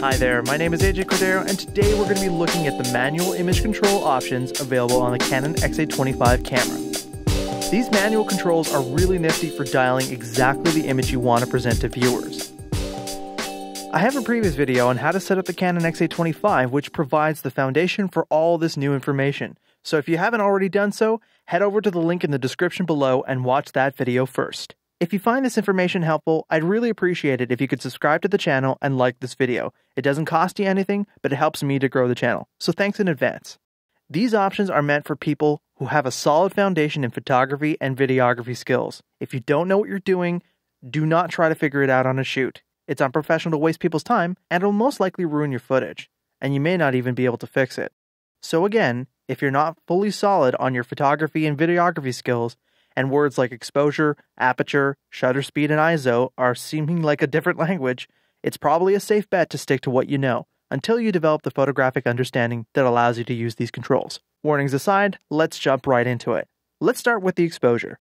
Hi there, my name is AJ Cordero, and today we're going to be looking at the manual image control options available on the Canon XA25 camera. These manual controls are really nifty for dialing exactly the image you want to present to viewers. I have a previous video on how to set up the Canon XA25, which provides the foundation for all this new information. So if you haven't already done so, head over to the link in the description below and watch that video first. If you find this information helpful, I'd really appreciate it if you could subscribe to the channel and like this video. It doesn't cost you anything, but it helps me to grow the channel, so thanks in advance. These options are meant for people who have a solid foundation in photography and videography skills. If you don't know what you're doing, do not try to figure it out on a shoot. It's unprofessional to waste people's time, and it'll most likely ruin your footage, and you may not even be able to fix it. So again, if you're not fully solid on your photography and videography skills, and words like exposure, aperture, shutter speed, and ISO are seeming like a different language, it's probably a safe bet to stick to what you know until you develop the photographic understanding that allows you to use these controls. Warnings aside, let's jump right into it. Let's start with the exposure.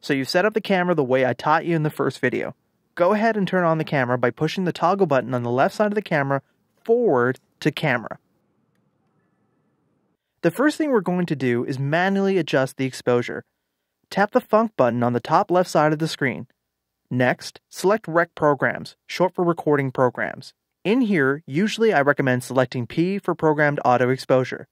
So you've set up the camera the way I taught you in the first video. Go ahead and turn on the camera by pushing the toggle button on the left side of the camera forward to camera. The first thing we're going to do is manually adjust the exposure tap the Func button on the top left side of the screen. Next, select Rec Programs, short for Recording Programs. In here, usually I recommend selecting P for Programmed Auto Exposure.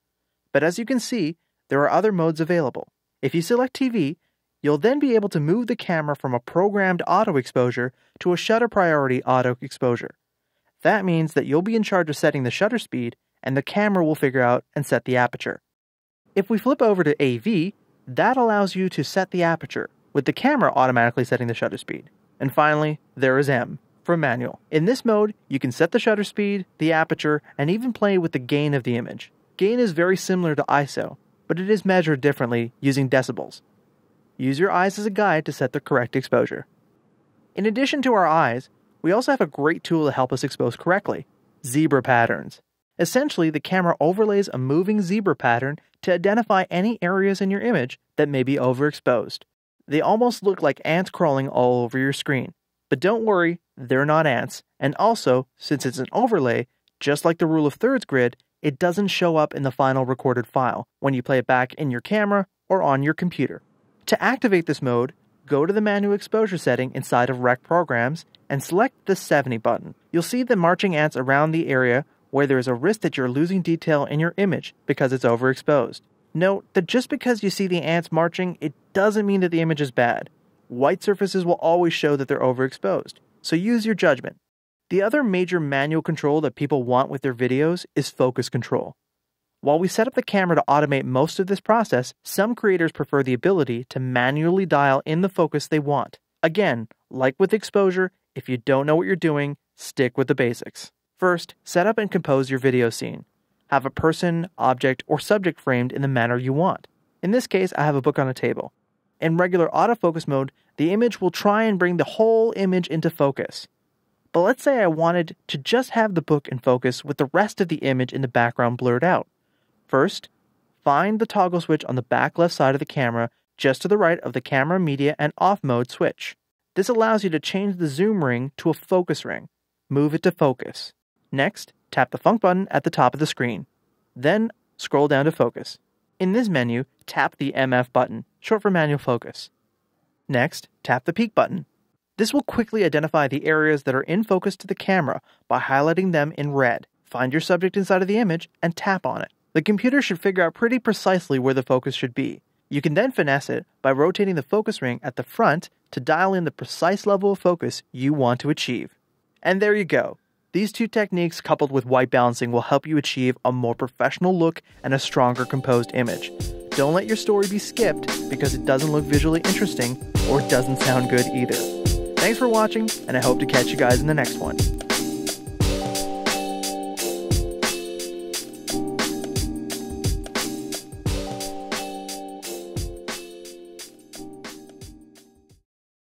But as you can see, there are other modes available. If you select TV, you'll then be able to move the camera from a programmed auto exposure to a shutter priority auto exposure. That means that you'll be in charge of setting the shutter speed, and the camera will figure out and set the aperture. If we flip over to AV, that allows you to set the aperture, with the camera automatically setting the shutter speed. And finally, there is M for manual. In this mode, you can set the shutter speed, the aperture, and even play with the gain of the image. Gain is very similar to ISO, but it is measured differently using decibels. Use your eyes as a guide to set the correct exposure. In addition to our eyes, we also have a great tool to help us expose correctly zebra patterns. Essentially, the camera overlays a moving zebra pattern to identify any areas in your image that may be overexposed. They almost look like ants crawling all over your screen. But don't worry, they're not ants, and also, since it's an overlay, just like the rule of thirds grid, it doesn't show up in the final recorded file when you play it back in your camera or on your computer. To activate this mode, go to the manual exposure setting inside of Rec Programs and select the 70 button. You'll see the marching ants around the area where there is a risk that you're losing detail in your image because it's overexposed. Note that just because you see the ants marching, it doesn't mean that the image is bad. White surfaces will always show that they're overexposed, so use your judgment. The other major manual control that people want with their videos is focus control. While we set up the camera to automate most of this process, some creators prefer the ability to manually dial in the focus they want. Again, like with exposure, if you don't know what you're doing, stick with the basics. First, set up and compose your video scene. Have a person, object, or subject framed in the manner you want. In this case, I have a book on a table. In regular autofocus mode, the image will try and bring the whole image into focus. But let's say I wanted to just have the book in focus with the rest of the image in the background blurred out. First, find the toggle switch on the back left side of the camera just to the right of the camera media and off mode switch. This allows you to change the zoom ring to a focus ring. Move it to focus. Next, tap the Func button at the top of the screen. Then, scroll down to Focus. In this menu, tap the MF button, short for Manual Focus. Next, tap the Peak button. This will quickly identify the areas that are in focus to the camera by highlighting them in red. Find your subject inside of the image and tap on it. The computer should figure out pretty precisely where the focus should be. You can then finesse it by rotating the focus ring at the front to dial in the precise level of focus you want to achieve. And there you go. These two techniques, coupled with white balancing, will help you achieve a more professional look and a stronger composed image. Don't let your story be skipped because it doesn't look visually interesting or doesn't sound good either. Thanks for watching, and I hope to catch you guys in the next one.